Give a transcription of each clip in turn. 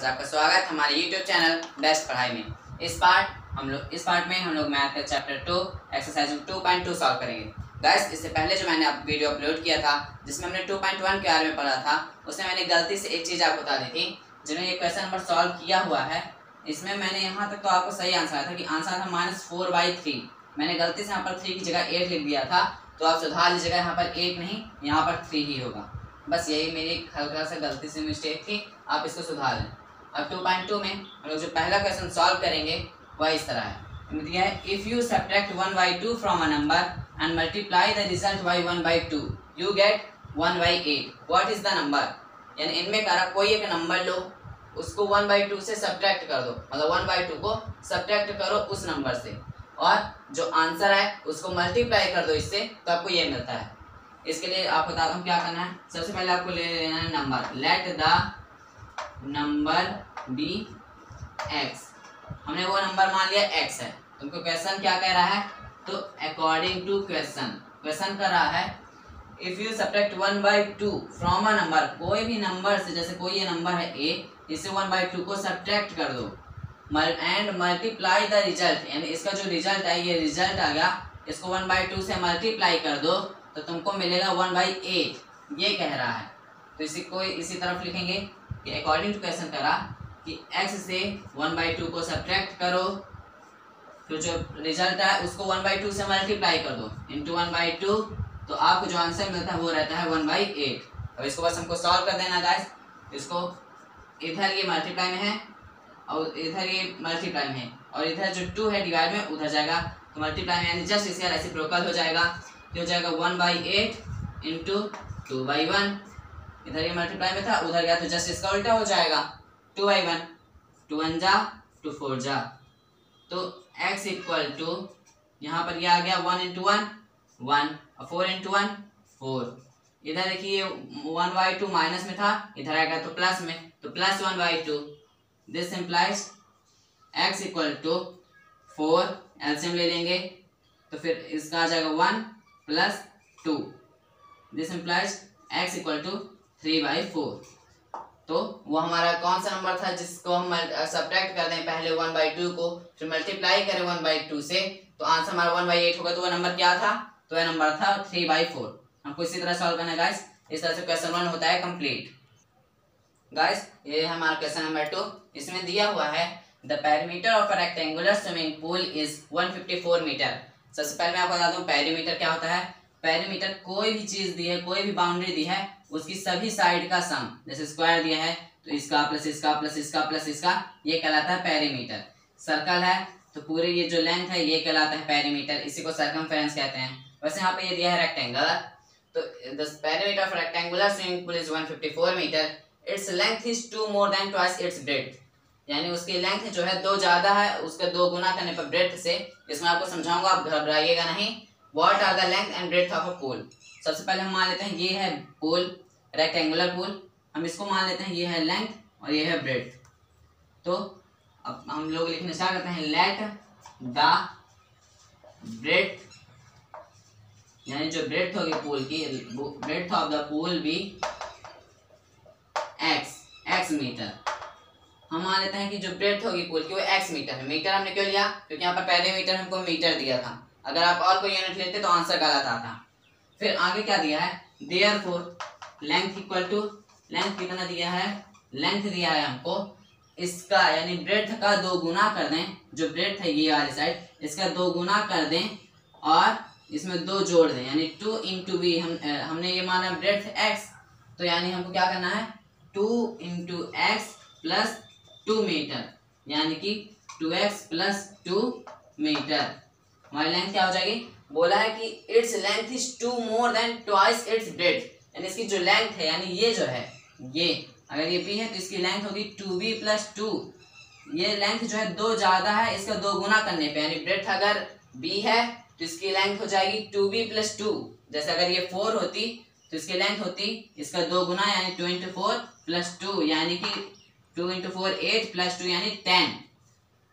आज आपका स्वागत हमारे यूट्यूब चैनल बेस्ट पढ़ाई में। इस पार्ट हम लोग इस पार्ट में हम लोग मैथ का chapter two exercise two point two solve करेंगे। गैस इससे पहले जो मैंने आप वीडियो अपलोड किया था, जिसमें हमने टू पॉइंट वन के बारे में पढ़ा था, उसमें मैंने गलती से एक चीज़ आपको बता दी थी, जिन्होंने ये क्वेश्चन नंबर सॉल्व किया हुआ है। इसमें मैंने यहाँ तक तो आपको सही आंसर आया था कि आंसर था माइनस फोर बाई थ्री मैंने गलती से यहाँ पर थ्री की जगह एट लिख दिया था तो आप सुधार लीजिएगा, यहाँ पर एट नहीं, यहाँ पर थ्री ही होगा। बस यही मेरी हल्का सा गलती से मिस्टेक थी, आप इसको सुधार लें। अब टू पॉइंट टू में हम लोग जो पहला क्वेश्चन सॉल्व करेंगे, वह इस तरह है। दिया है if you subtract one by two from a number and multiply the result by one by two you get one by eight what is the number यानी इनमें करा कोई एक नंबर लो, उसको वन बाई टू से सब्ट्रैक्ट कर दो। मतलब वन बाई टू को सब्ट्रैक्ट करो उस नंबर से। और जो आंसर है, उसको मल्टीप्लाई कर दो इससे तो आपको ये मिलता है। इसके लिए आपको बता दूँ क्या करना है? सबसे पहले आपको ले लेना है number let the number be x. हमने वो नंबर मान लिया एक्स है। तुमको क्वेश्चन क्या कह रहा है? तो अकॉर्डिंग टू क्वेश्चन क्वेश्चन कर रहा है if you subtract one by two from a number कोई भी नंबर से, जैसे कोई ये नंबर है ए इसे वन बाई टू को सब्ट्रैक्ट कर दो। एंड मल्टीप्लाई द रिज़ल्ट यानी इसका जो रिज़ल्ट है, ये रिज़ल्ट आ गया। इसको वन बाई टू से मल्टीप्लाई कर दो तो तुमको मिलेगा वन बाई एट ये कह रहा है। तो इसी को इसी तरफ़ लिखेंगे। कि अकॉर्डिंग टू क्वेश्चन करा कि x से वन बाई टू को सब्ट्रैक्ट करो, फिर जो रिज़ल्ट है उसको वन बाई टू से मल्टीप्लाई कर दो इंटू वन बाई टू तो आपको जो आंसर मिलता है वो रहता है वन बाई एट अब इसको बस हमको सॉल्व कर देना गाइस इसको इधर ये मल्टीप्लाई में है और इधर ये मल्टीप्लाई में है और इधर जो टू है डिवाइड में, उधर जाएगा. तो मल्टीप्लाई में जस्ट इसके रेसिप्रोकल हो जाएगा. तो हो जाएगा one by eight into two by one इधर ये मल्टीप्लाई में था, उधर गया तो जस्ट इसका उल्टा हो जाएगा। Two by one two one जा टू फोर जा। तो एक्स इक्वल टू यहाँ पर ये आ गया वन इंटू वन वन और फोर इंटू वन फोर इधर देखिए वन बाई टू माइनस में था, इधर आएगा तो प्लस में। तो plus one by two this implies x equal to four एल्सियम ले लेंगे। तो फिर इसका आ जाएगा one plus two this implies x equal to three by four तो वो हमारा कौन सा नंबर था जिसको हम सब्ट्रैक्ट कर दें पहले वन बाई टू को, फिर मल्टीप्लाई करें वन बाई टू से तो आंसर हमारा वन बाई एट होगा तो वो नंबर क्या था? तो वह नंबर था थ्री बाई फोर हमको इसी तरह सॉल्व करना गाइस इस तरह से क्वेश्चन वन होता है कंप्लीट गाइस ये हमारा क्वेश्चन नंबर टू इसमें दिया हुआ है the perimeter of rectangular swimming pool is 154 metre सबसे पहले मैं आपको बता दूँ पेरीमीटर क्या होता है? पेरीमीटर कोई भी चीज़ दी है, कोई भी बाउंड्री दी है उसकी सभी साइड का सम जैसे स्क्वायर दिया है तो इसका प्लस इसका प्लस इसका प्लस इसका, ये कहलाता है पेरीमीटर सर्कल है तो पूरे ये जो लेंथ है, ये कहलाता है पेरीमीटर इसी को सर्कमफेरेंस कहते हैं. वैसे यहाँ पे ये दिया है रेक्टेंगल तो the perimeter of rectangular swimming pool is 154 metre its length is two more than twice its breadth यानी उसकी लेंथ जो है दो ज़्यादा है, उसके दो गुना करने पर ब्रेथ से, इसमें आपको समझाऊँगा, आप घबराइएगा नहीं. What are the length and breadth of a pool सबसे पहले हम मान लेते हैं ये है पोल रेक्टेंगुलर पोल हम इसको मान लेते हैं ये है लेंथ और ये है ब्रेथ तो अब हम लोग लिखने स्टार्ट करते हैं? लेट द ब्रेथ यानी जो ब्रेथ होगी पोल की ब्रेथ ऑफ़ द पोल भी एक्स एक्स मीटर हम मान लेते हैं कि जो ब्रेथ होगी पुल की वो एक्स मीटर है। मीटर हमने क्यों लिया? क्योंकि यहाँ पर पहले मीटर हमको मीटर दिया था। अगर आप और कोई यूनिट लेते तो आंसर गलत आता। फिर आगे क्या दिया है? Therefore length equal to length कितना दिया है? लेंथ दिया है हमको। इसका यानी ब्रेथ का दो गुना कर दें। जो ब्रेथ है ये वाली साइड इसका दो गुना कर दें और इसमें दो जोड़ दें। यानी टू इंटू बी हम हमने ये माना ब्रेथ एक्स तो यानी हमको क्या करना है? Two into x plus two metre यानी कि two x plus two metre हमारी लेंथ क्या हो जाएगी? बोला है कि its length is two more than twice its breadth यानी इसकी जो लेंथ है, यानी ये जो है, ये, अगर ये बी है तो इसकी लेंथ होगी टू बी प्लस टू ये लेंथ जो है दो ज़्यादा है, इसका दो गुना करने पे, यानी ब्रेथ अगर बी है तो इसकी लेंथ हो जाएगी टू बी प्लस टू जैसे अगर ये फोर होती तो इसकी लेंथ होती, इसका दो गुना, यानी two into four plus two यानी कि two into four eight plus two यानी टेन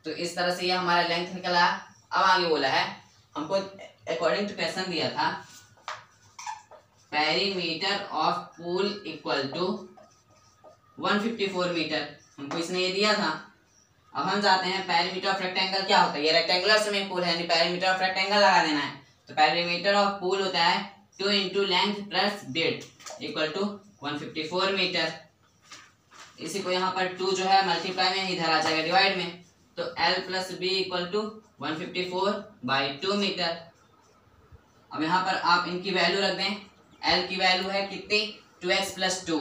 तो इस तरह से ये हमारा लेंथ निकला। अब आगे बोला है, हमको अकॉर्डिंग टू क्वेश्चन दिया था perimeter of pool equal to 154 metre हमको इसने ये दिया था। अब हम जाते हैं पैरीमीटर ऑफ़ रेक्टेंगल क्या होता है? ये रेक्टेंगुलर स्विमिंग पूल है, यानी पैरीमीटर ऑफ़ रेक्टेंगल लगा देना है। तो पैरीमीटर ऑफ़ पूल होता है two into length plus breadth equal to one fifty four metre इसी को यहाँ पर टू जो है मल्टीप्लाई में इधर आ जाएगा डिवाइड में। तो L plus b equal to one fifty four by two metre अब यहाँ पर आप इनकी वैल्यू रख दें। एल की वैल्यू है कितनी? Two x plus two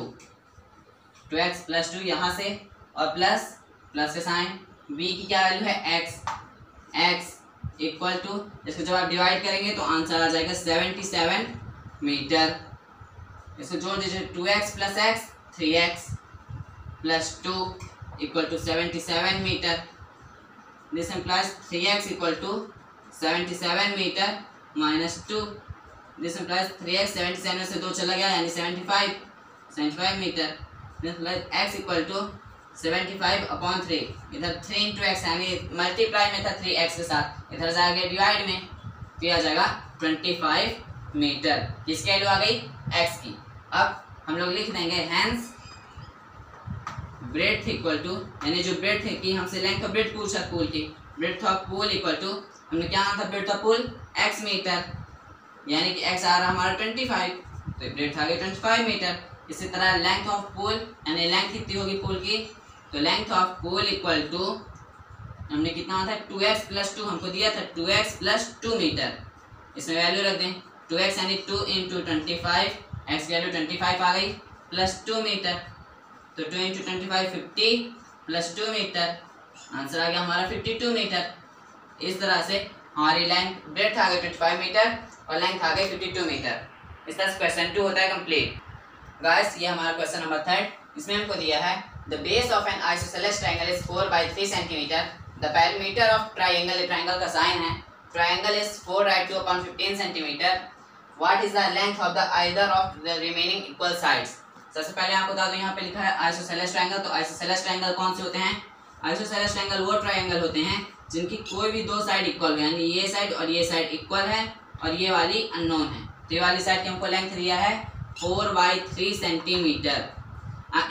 two x plus two यहाँ से और प्लस प्लस के साइन। बी की क्या वैल्यू है? एक्स एक्स इक्वल टू इसको जब आप डिवाइड करेंगे तो आंसर आ जाएगा सेवेंटी सेवन मीटर इसको जोड़ दीजिए। Two x plus x three x plus two equal to seventy seven metre this implies three x equal to seventy seven metre minus two this implies three x seventy seven से दो चला गया, यानी seventy five seventy five metre implies x equal to seventy five upon three इधर three into x यानी multiply में था three x के साथ. इधर जाएगा डिवाइड में तो आ जाएगा ट्वेंटी फाइव मीटर किसकी वैल्यू आ गई? एक्स की. अब हम लोग लिख देंगे हैंस ब्रेड इक्वल टू यानी जो ब्रेड थे कि हमसे लेंथ ऑफ़ ब्रेड पूछा पूल की. Breadth of pool equal to हमने क्या था breadth of pool x metre यानी कि एक्स आ रहा हमारा ट्वेंटी फाइव तो ब्रेड था गया ट्वेंटी फाइव मीटर इसी तरह लेंथ ऑफ़ पूल यानी लेंथ कितनी होगी पूल की? तो length of pool equal to हमने कितना था? टू एक्स प्लस टू हमको दिया था two x plus two metre इसमें वैल्यू रख दें। टू एक्स यानी two into twenty five x value twenty five आ गई प्लस टू मीटर तो two into twenty five fifty plus two metre answer आ गया हमारा फिफ्टी टू मीटर इस तरह से हमारी लेंथ ब्रेथ आ गई ट्वेंटी मीटर और लेंथ आ गई फिफ्टी टू मीटर इसका क्वेश्चन टू होता है कंप्लीट गाइस ये हमारा क्वेश्चन नंबर थर्ड इसमें हमको दिया है the base of an I triangle is four by three centimetre the parameter of triangle triangle का साइन है। Triangle is four by two upon fifteen centimetre what is the length of the either of the remaining equal side सबसे पहले आपको बता दूँ, यहाँ पे लिखा है आई ट्रायंगल तो आई ट्राइंगल कौन से होते हैं? आई ट्रायंगल वो ट्राइंगल होते हैं जिनकी कोई भी दो साइड इक्वल हो, यानी ये साइड और ये साइड इक्वल है और ये वाली अननोन है। तो ये वाली साइड की हमको लेंथ दिया है फोर बाई थ्री सेंटीमीटर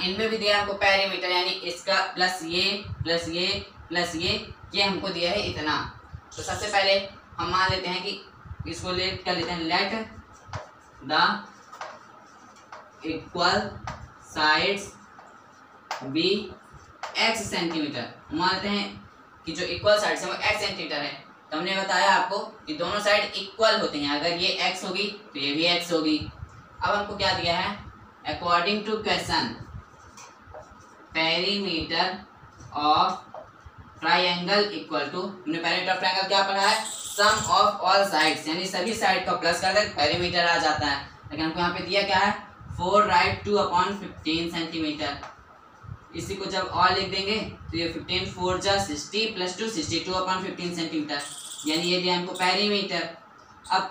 इनमें भी दिया हमको पैरीमीटर यानी इसका प्लस ये प्लस ये प्लस ये ये हमको दिया है इतना। तो सबसे पहले हम मान लेते हैं कि इसको ले कर लेते हैं let the equal sides be x centimetre मान लेते हैं कि जो इक्वल साइड्स है वो एक्स सेंटीमीटर है। तो हमने बताया आपको कि दोनों साइड इक्वल होते हैं। अगर ये एक्स होगी तो ये भी एक्स होगी। अब हमको क्या दिया है? According to question perimeter of triangle equal to हमने पेरीमीटर ऑफ़ ट्राइंगल क्या पढ़ा है? सम ऑफ़ ऑल साइड्स यानी सभी साइड को प्लस कर पेरीमीटर आ जाता है। लेकिन हमको यहाँ पे दिया क्या है? Four right two upon fifteen centimetre इसी को जब और लिख देंगे तो ये फिफ्टीन फोर जा sixty plus two sixty two upon fifteen centimetre यानी ये दिया हमको पेरीमीटर अब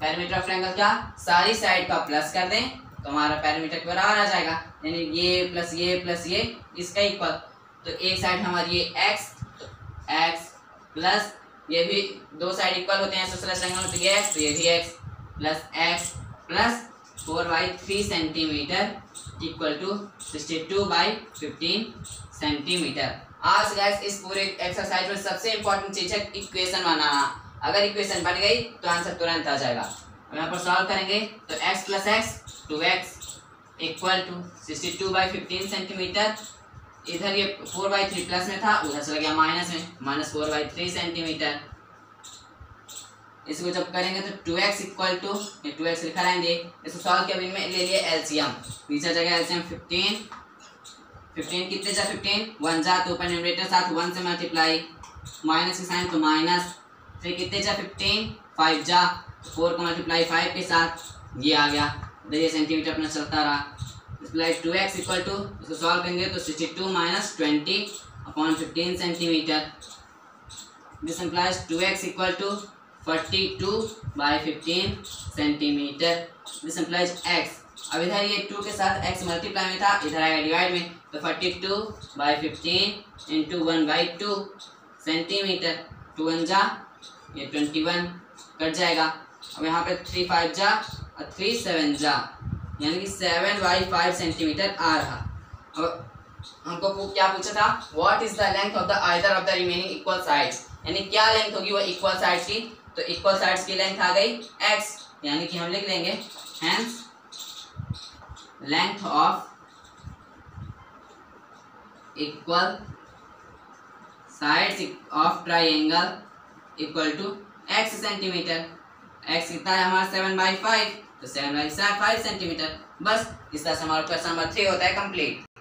पेरीमीटर ऑफ़ ट्राइंगल क्या? सारी साइड का प्लस कर दें तो हमारा पैरामीटर के बराबर आ जाएगा. यानी ये प्लस ये प्लस ये, इसका इक्वल तो एक साइड हमारी ये एक्स तो एक्स प्लस ये भी दो साइड इक्वल होते हैं ट्रायंगल तो ये एक्स तो ये भी x plus x plus four by three centimetre equal to sixty two by fifteen centimetre. आज गैस इस पूरे एक्सरसाइज में सबसे इंपॉर्टेंट चीज़ है इक्वेशन बनाना। अगर इक्वेशन बन गई तो आंसर तुरंत आ जाएगा। अब यहाँ पर सॉल्व करेंगे तो x plus x two x equal to sixty two by fifteen centimetre इधर ये फोर बाई थ्री प्लस में था, उधर चला गया माइनस में minus four by three centimetre इसको जब करेंगे तो टू एक्स इक्वल टू ये टू एक्स लिखा रहेंगे। इसको सॉल्व के में ले लिए एलसीएम नीचे जगह एलसीएम फिफ्टीन फिफ्टीन कितने जा फिफ्टीन वन जा तो ऊपर न्यूमरेटर साथ वन से मल्टीप्लाई माइनस के साइन तो माइनस फिर कितने जा फिफ्टीन फाइव जा फोर को मल्टीप्लाई फाइव के साथ। ये आ गया। ये सेंटीमीटर अपना चलता रहा। This implies two x equal to इसको सॉल्व करेंगे तो sixty two minus twenty upon fifteen centimetre this implies two x equal to forty two by fifteen centimetre this implies x अब इधर ये टू के साथ एक्स मल्टीप्लाई में था, इधर आएगा डिवाइड में तो forty two by fifteen into one by two centimetre two one जा, ये ट्वेंटी वन कट जाएगा। अब यहाँ पे थ्री फाइव जा, और थ्री सेवन जा। यानी कि सेवन बाई फाइव सेंटीमीटर आ रहा। अब हमको क्या पूछा था? What is the length of the either of the remaining equal sides यानी क्या लेंथ होगी वो इक्वल साइड्स की? तो इक्वल साइड्स की लेंथ आ गई एक्स यानी कि हम लिख लेंगे hence length of equal sides of triangle equal to x centimetre x कितना है हमारा? सेवन बाई फाइव तो सेवन बाई फाइव सेंटीमीटर बस, इस तरह से हमारा क्वेश्चन नंबर थ्री होता है कंप्लीट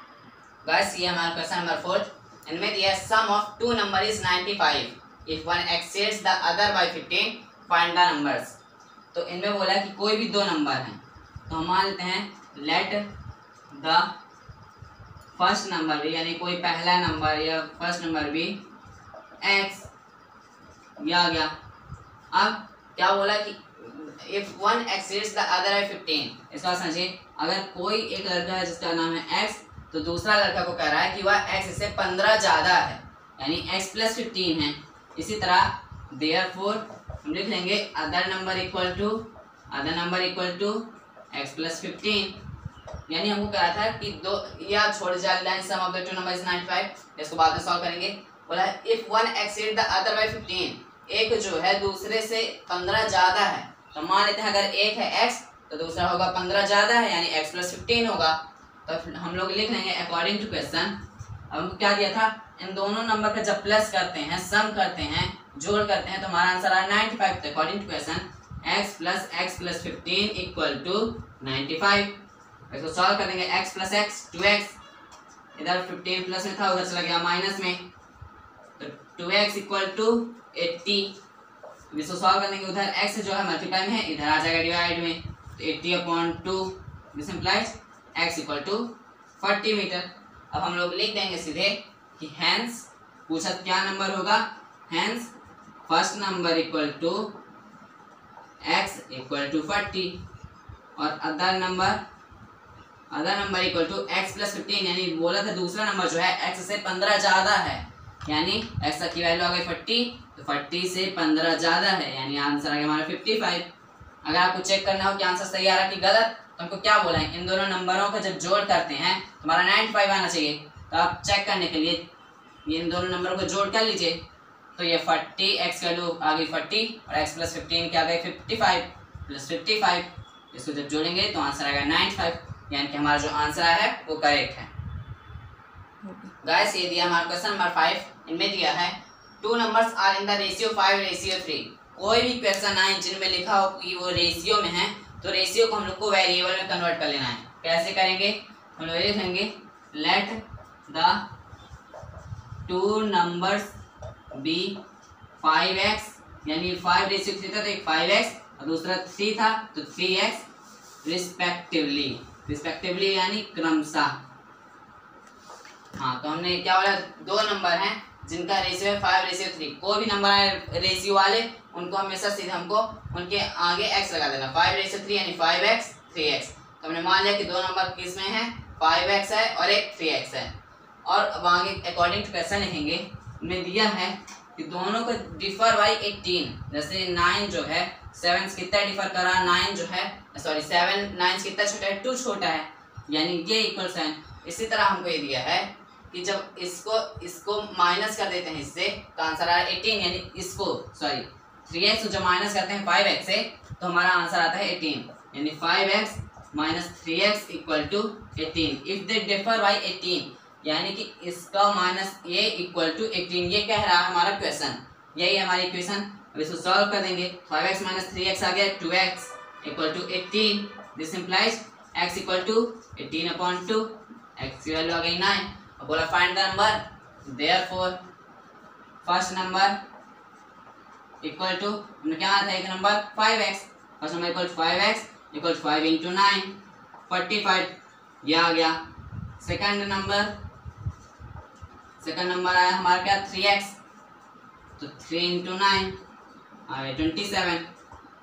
बस, ये हमारा क्वेश्चन नंबर फोर्थ इनमें दिया sum of two number is ninety five if one exceeds the other by fifteen find the numbers तो इनमें बोला कि कोई भी दो नंबर हैं। तो हम मान लेते हैं लेट द फ़र्स्ट नंबर भी यानी कोई पहला नंबर या फ़र्स्ट नंबर भी एक्स ये आ गया। अब क्या बोला कि if one exceeds the other है फिफ्टीन इसका समझिए, अगर कोई एक लड़का है जिसका नाम है एक्स तो दूसरा लड़का को कह रहा है कि वह एक्स से पंद्रह ज़्यादा है, यानी एक्स प्लस फिफ्टीन है। इसी तरह देयर फोर हम लिख लेंगे other number equal to other number equal to x plus fifteen यानी हमको कह था कि दो, या छोड़ जाए line sum of the two number is ninety five इसको बाद में सॉल्व करेंगे। बोला if one exceed the other by fifteen एक जो है दूसरे से पंद्रह ज़्यादा है। तो मान लेते हैं अगर एक है एक्स तो दूसरा होगा पंद्रह ज़्यादा है, यानी एक्स प्लस फिफ्टीन होगा। तो हम लोग लिख लेंगे अकॉर्डिंग टू क्वेश्चन अब हमको क्या दिया था? इन दोनों नंबर का जब प्लस करते हैं सम करते हैं, जोड़ करते हैं तो हमारा आंसर आया नाइन्टी फाइव तो according to question x plus x plus fifteen equal to ninety five इसको सॉल्व कर देंगे x plus x two x इधर फिफ्टीन प्लस में था, उधर चला गया माइनस में. तो two x equal to eighty इसको सॉल्व कर देंगे, उधर एक्स जो है मल्टीप्लाई में है, इधर आ जाएगा डिवाइड में. तो eighty upon two this implies x equal to forty metre अब हम लोग लिख देंगे सीधे कि हैंस पूछा क्या नंबर होगा? Hence first number equal to x equal to forty और other number other number equal to x plus fifteen यानी बोला था दूसरा नंबर जो है एक्स से पंद्रह ज़्यादा है। यानी एक्स की वैल्यू आ गई फोर्टी तो फोर्टी से पंद्रह ज़्यादा है। यानी आंसर आ गया हमारा फिफ्टी फाइव अगर आपको चेक करना हो कि आंसर सही आ रहा कि गलत तो हमको क्या बोला है? इन दोनों नंबरों का जब जोड़ करते हैं तो हमारा नाइन्टी फाइव आना चाहिए। तो आप चेक करने के लिए इन दोनों नंबरों को जोड़ कर लीजिए। तो ये फोर्टी एक्स वैल्यू आ गई फोर्टी और एक्स प्लस फिफ्टीन क्या आ गई fifty five plus fifty five इसको जब जोड़ेंगे तो आंसर आएगा नाइन्टी फाइव यानी कि हमारा जो आंसर आया है वो करेक्ट है। गाइस ये दिया हमारा क्वेश्चन नंबर फाइव इनमें दिया है two numbers are in the ratio five ratio three कोई भी क्वेश्चन आए, जिनमें लिखा हो कि वो रेशियो में है तो रेशियो को हम लोग को वेरिएबल में कन्वर्ट कर लेना है। कैसे करेंगे? हम लोग ये लिखेंगे let two numbers be five x यानी फाइव रेशियो थ्री था तो एक फाइव एक्स और दूसरा थ्री था तो थ्री एक्स रिस्पेक्टिवली रिस्पेक्टिवली यानी क्रमशः। हाँ तो हमने क्या बोला? दो नंबर हैं, जिनका रेशियो है फाइव रेशियो थ्री कोई भी नंबर है रेशियो वाले, उनको हमेशा सीधे हमको उनके आगे एक्स लगा देना। फाइव रेशियो थ्री यानी फाइव एक्स थ्री एक्स तो हमने मान लिया कि दो नंबर किसमें है? फाइव एक्स है और एक थ्री एक्स है। और आगे अकॉर्डिंग टू क्वेश्चन लिखेंगे? उनमें दिया है कि दोनों को डिफर बाई एटीन जैसे नाइन जो है सेवन कितना डिफर करा? नाइन जो है सॉरी सेवन नाइन कितना छोटा है? टू छोटा है। यानी ये इक्वल साइन इसी तरह हमको ये दिया है कि जब इसको इसको माइनस कर देते हैं इससे तो आंसर आ रहा है एटीन यानी इसको सॉरी थ्री एक्स जब माइनस करते हैं फाइव एक्स से तो हमारा आंसर आता है एटीन यानी five x minus three x equal to eighteen if they differ by eighteen यानी कि इसका minus a equal to eighteen, ये कह रहा है हमारा क्वेश्चन यही हमारी इक्वेशन अब इसको सॉल्व कर देंगे। Five x minus three x आ गया two x equal to eighteen this implies x equal to eighteen upon two x की वैल्यू आ गई नाइन अब बोला find the number therefore first number equal to हमने क्या था, एक number five x first number equal to five x equal to five into nine forty five ये आ गया। सेकंड नंबर सेकंड नंबर आया हमारा क्या थ्री एक्स तो थ्री इंटू नाइन आ गया ट्वेंटी सेवन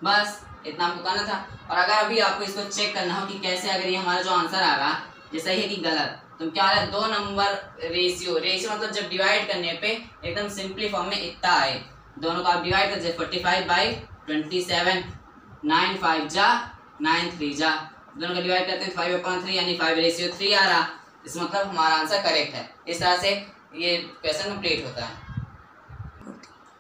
बस, इतना हमको करना था। और अगर अभी आपको इसको चेक करना हो कि कैसे अगर ये हमारा जो आंसर आ रहा, ये सही है कि गलत तो क्या है दो नंबर रेशियो रेशियो मतलब जब डिवाइड करने पे एकदम सिंपली फॉर्म में इतना आए। दोनों को आप डिवाइड कर forty five by twenty seven nine five जा नाइन थ्री जा। दोनों को डिवाइड करते हैं फाइव अपॉन थ्री यानी फाइव रेशियो थ्री आ रहा। इस मतलब हमारा आंसर करेक्ट है। इस तरह से ये क्वेश्चन कंप्लीट होता है।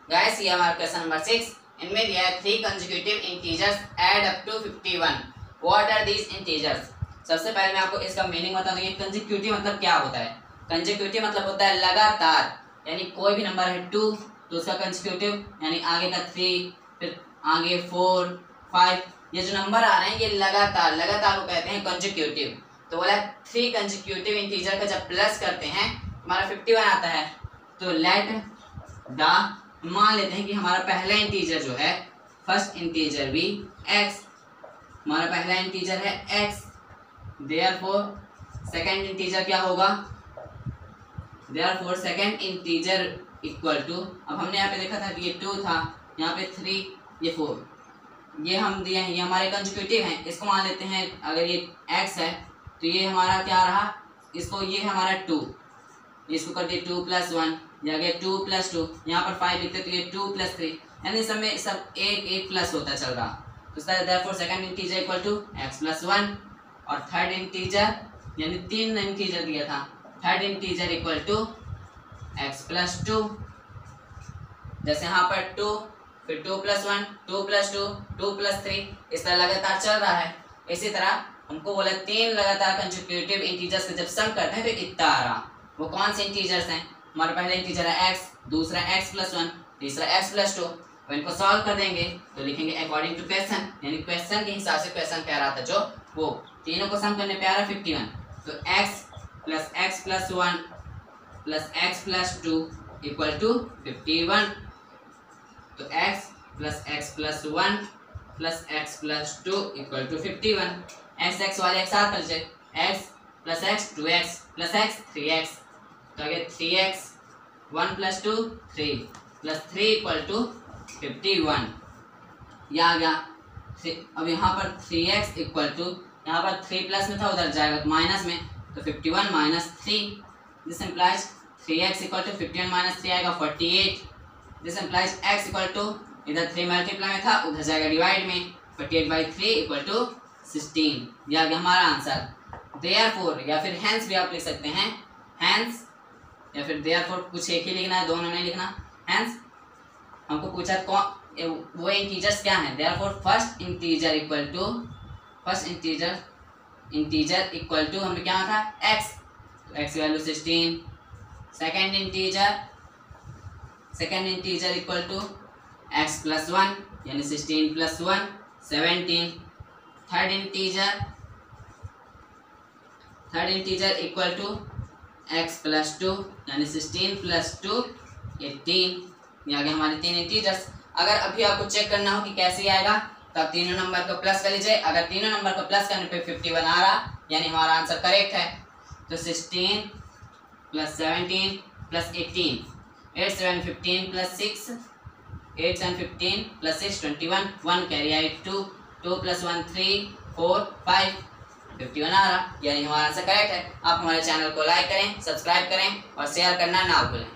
गाइस ये हमारा क्वेश्चन नंबर सिक्स इनमें दिया है three consecutive integers add up to fifty one what are these integers सबसे पहले मैं आपको इसका मीनिंग बता दूँगी कंजिक्यूटिव मतलब क्या होता है? कंजिक्यूटिव मतलब होता है लगातार, यानी कोई भी नंबर है टू तो उसका कंजिक्यूटिव यानी आगे का थ्री फिर आगे फोर फाइव ये जो नंबर आ रहे हैं, ये लगातार लगातार को कहते हैं कंजिक्यूटिव तो बोला थ्री कंजिक्यूटिव इंटीजर का जब प्लस करते हैं हमारा फिफ्टी वन आता है तो लेट द मान लेते हैं कि हमारा पहला इंटीजर जो है फ़र्स्ट इंटीजर भी एक्स हमारा पहला इंटीजर है x therefore second integer क्या होगा? Therefore second integer equal to अब हमने यहाँ पे देखा था कि ये टू था, यहाँ पे थ्री ये फोर ये हम दिए हैं, ये हमारे कंजिक्यूटिव हैं, इसको मान लेते हैं, अगर ये एक्स है तो ये हमारा क्या रहा? इसको, ये हमारा टू इसको कर दिए टू प्लस वन या गया टू प्लस टू यहाँ पर फाइव लिखते तो ये टू प्लस थ्री यानी सब में सब एक एक प्लस होता चल रहा। तो therefore second integer equal to x plus one और थर्ड इंटीजर यानी तीन इंटीजर दिया था third integer equal to x plus two जैसे यहाँ पर टू फिर two plus one two plus two two plus three इस तरह लगातार चल रहा है। इसी तरह हमको बोला तीन लगातार कंसिक्यूटिव इंटीजर्स का जब सम करते हैं तो इतना आ रहा। वो कौन से इंटीजर्स हैं हमारा पहला इंटीजर है एक्स दूसरा एक्स प्लस वन तीसरा एक्स प्लस टू तो इनको सॉल्व कर देंगे तो लिखेंगे अकॉर्डिंग टू क्वेश्चन यानी क्वेश्चन के हिसाब से क्वेश्चन कह रहा था जो वो तीनों को सम करने पे आ रहा फिफ्टी वन तो x plus x plus one plus x plus two equal to fifty one तो x plus x plus one plus x plus two equal to fifty one x x वाले एक साथ मिल x plus x two x plus x three x तो आगे three x one plus two three plus three equal to fifty one यह आ गया। अब यहाँ पर थ्री एक्स इक्वल टू यहाँ पर थ्री प्लस में था, उधर जाएगा तो माइनस में। तो fifty one minus three this implies three x equal to fifty one minus three आएगा forty eight this implies x equal to इधर थ्री मल्टीप्लाई में था, उधर जाएगा डिवाइड में। Forty eight by three equal to sixteen यह आ गया हमारा आंसर देयर फोर या फिर हैंस भी आप लिख सकते हैं। हैंस या फिर देयर फोर कुछ एक ही लिखना है, दोनों नहीं लिखना। हैंस हमको पूछा कौन वो इंटीजर्स क्या हैं? Therefore first integer equal to first integer integer equal to हमें क्या था x x value sixteen second integer second integer equal to x plus one यानी sixteen plus one seventeen third integer third integer equal to x plus two यानी sixteen plus two eighteen ये आ हमारे तीन integers अगर अभी आपको check करना हो कि कैसे आएगा तो आप तीनों नंबर को प्लस कर लीजिए. अगर तीनों नंबर को प्लस करने पे फिफ्टी वन आ रहा, यानी हमारा आंसर करेक्ट है तो sixteen plus seventeen plus eighteen eight seven fifteen plus six eight seven fifteen plus six twenty one one carry I two two plus one three four five fifty one आ रहा, यानी हमारा answer correct है। आप हमारे channel को like करें subscribe करें और शेयर करना ना भूलें।